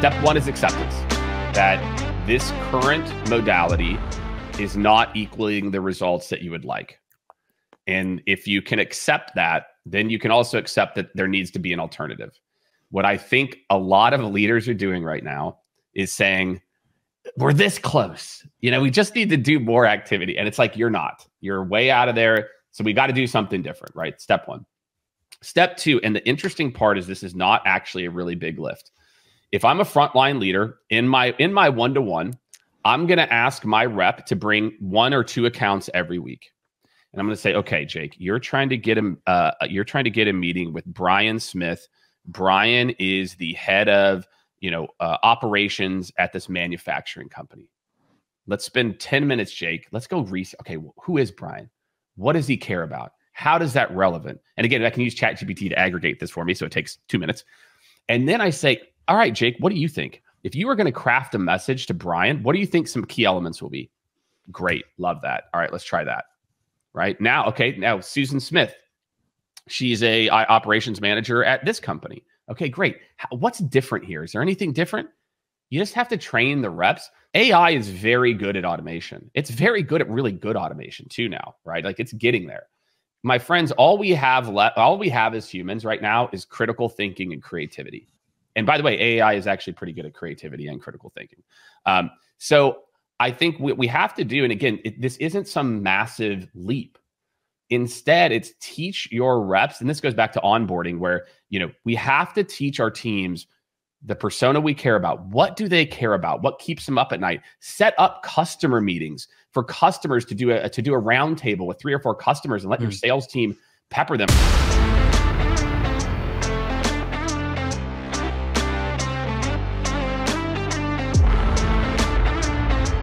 Step one is acceptance that this current modality is not equaling the results that you would like. And if you can accept that, then you can also accept that there needs to be an alternative. What I think a lot of leaders are doing right now is saying, we're this close. You know, we just need to do more activity. And it's like, you're not. You're way out of there. So we got to do something different, right? Step one. Step two, and the interesting part is this is not actually a really big lift. If I'm a frontline leader in my in my one to one, I'm going to ask my rep to bring one or two accounts every week, and I'm going to say, okay, Jake, you're trying to get him. Uh, you're trying to get a meeting with Brian Smith. Brian is the head of you know uh, operations at this manufacturing company. Let's spend 10 minutes, Jake. Let's go research. Okay, who is Brian? What does he care about? How does that relevant? And again, I can use ChatGPT to aggregate this for me, so it takes two minutes. And then I say, all right, Jake, what do you think? If you were going to craft a message to Brian, what do you think some key elements will be? Great, love that. All right, let's try that. Right now, okay, now Susan Smith, she's a operations manager at this company. Okay, great. What's different here? Is there anything different? You just have to train the reps. AI is very good at automation. It's very good at really good automation too now, right? Like it's getting there my friends, all we have left, all we have as humans right now is critical thinking and creativity. And by the way, AI is actually pretty good at creativity and critical thinking. Um, so I think what we have to do, and again, it, this isn't some massive leap. Instead, it's teach your reps, and this goes back to onboarding, where you know we have to teach our teams the persona we care about. What do they care about? What keeps them up at night? Set up customer meetings for customers to do a to do a roundtable with three or four customers and let mm. your hmm. sales team pepper them.